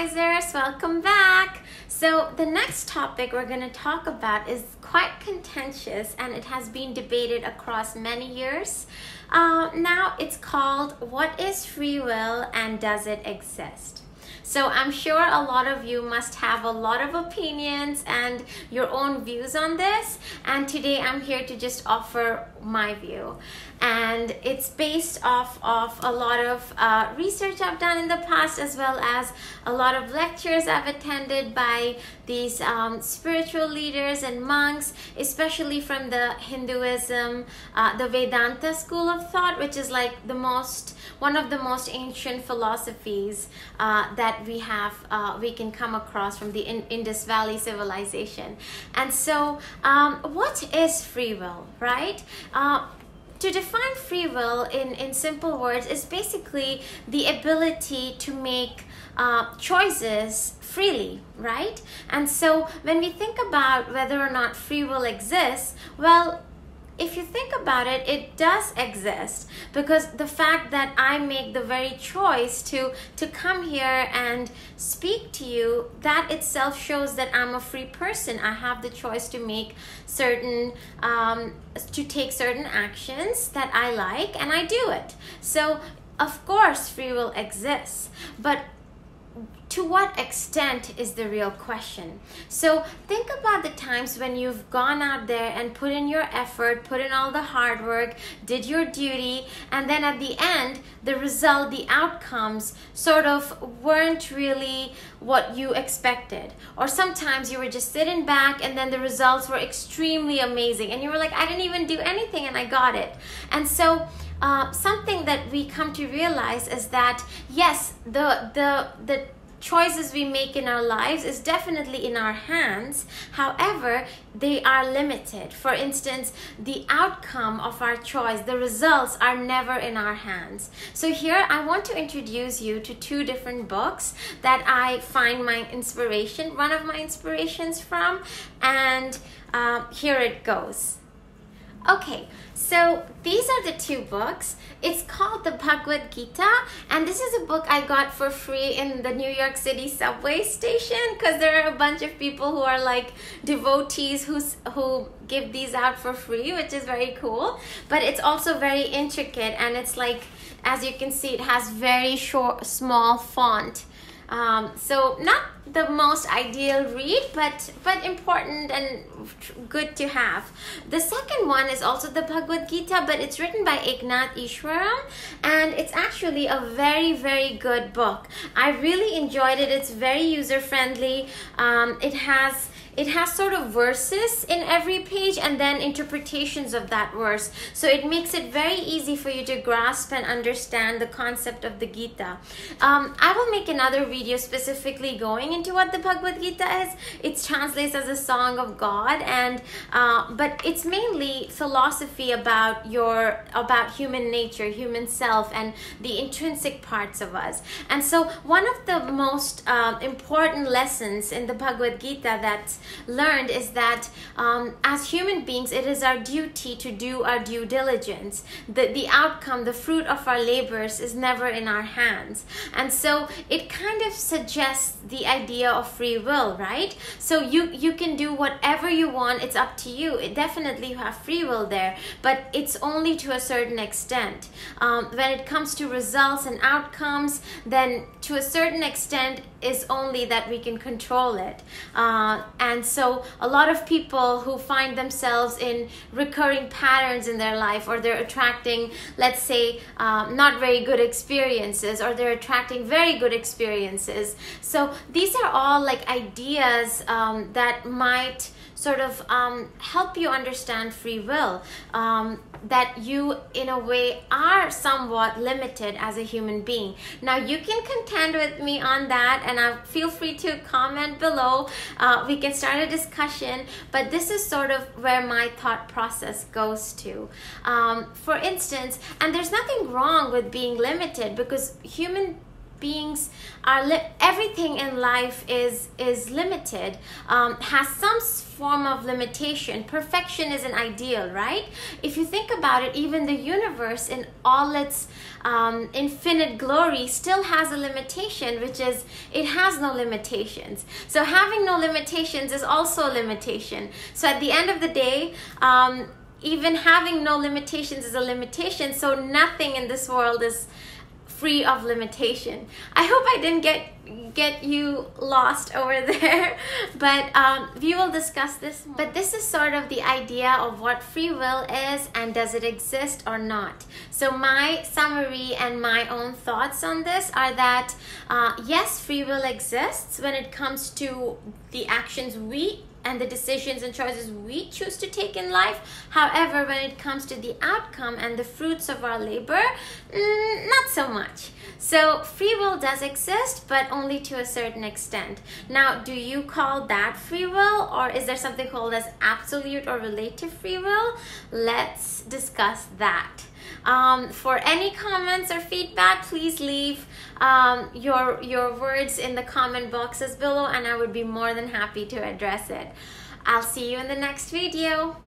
Visualizers, welcome back. So, the next topic we're going to talk about is quite contentious and it has been debated across many years. Uh, now, it's called What is Free Will and Does It Exist? So I'm sure a lot of you must have a lot of opinions and your own views on this. And today I'm here to just offer my view. And it's based off of a lot of uh, research I've done in the past, as well as a lot of lectures I've attended by these um, spiritual leaders and monks, especially from the Hinduism, uh, the Vedanta school of thought, which is like the most, one of the most ancient philosophies uh, that we have uh, we can come across from the Indus Valley civilization. And so, um, what is free will, right? Uh, to define free will in, in simple words is basically the ability to make uh, choices freely, right? And so when we think about whether or not free will exists, well, if you think about it, it does exist because the fact that I make the very choice to to come here and speak to you, that itself shows that I'm a free person. I have the choice to make certain um, to take certain actions that I like, and I do it. So of course, free will exists, but to what extent is the real question. So think about the times when you've gone out there and put in your effort, put in all the hard work, did your duty, and then at the end, the result, the outcomes sort of weren't really what you expected. Or sometimes you were just sitting back and then the results were extremely amazing and you were like, I didn't even do anything and I got it. And so uh, something that we come to realize is that yes, the the the choices we make in our lives is definitely in our hands. However, they are limited. For instance, the outcome of our choice, the results are never in our hands. So, here I want to introduce you to two different books that I find my inspiration, one of my inspirations from, and um, here it goes. Okay, so these are the two books. It's called the Bhagavad Gita, and this is a book I got for free in the New York City subway station because there are a bunch of people who are like devotees who who give these out for free, which is very cool. But it's also very intricate, and it's like, as you can see, it has very short, small font um, so not the most ideal read, but but important and good to have. The second one is also the Bhagavad Gita, but it's written by Eknath Easwaran, and it's actually a very very good book. I really enjoyed it. It's very user friendly. Um, it has it has sort of verses in every page and then interpretations of that verse. So it makes it very easy for you to grasp and understand the concept of the Gita. Um, I will make another video specifically going into what the Bhagavad Gita is. It translates as a song of God, and uh, but it's mainly philosophy about your about human nature, human self, and the intrinsic parts of us. And so one of the most uh, important lessons in the Bhagavad Gita that's learned is that um, as human beings, it is our duty to do our due diligence. The, the outcome, the fruit of our labors is never in our hands. And so it kind of suggests the idea of free will, right? So you, you can do whatever you want, it's up to you. It definitely you have free will there, but it's only to a certain extent. Um, when it comes to results and outcomes, then to a certain extent is only that we can control it. Uh, and so a lot of people who find themselves in recurring patterns in their life or they're attracting, let's say, um, not very good experiences or they're attracting very good experiences. So these are all like ideas um, that might sort of um, help you understand free will. Um, that you, in a way, are somewhat limited as a human being. Now, you can contend with me on that, and I feel free to comment below. Uh, we can start a discussion, but this is sort of where my thought process goes to. Um, for instance, and there's nothing wrong with being limited because human beings are everything in life is is limited um, has some form of limitation. Perfection is an ideal right? If you think about it even the universe in all its um, infinite glory still has a limitation which is it has no limitations. So having no limitations is also a limitation. So at the end of the day um, even having no limitations is a limitation. So nothing in this world is free of limitation. I hope I didn't get get you lost over there, but um, we will discuss this. But this is sort of the idea of what free will is and does it exist or not. So my summary and my own thoughts on this are that uh, yes, free will exists when it comes to the actions we and the decisions and choices we choose to take in life. However, when it comes to the outcome and the fruits of our labor, mm, not so much. So, free will does exist, but only to a certain extent. Now, do you call that free will, or is there something called as absolute or relative free will? Let's discuss that. Um, for any comments or feedback, please leave um, your, your words in the comment boxes below and I would be more than happy to address it. I'll see you in the next video.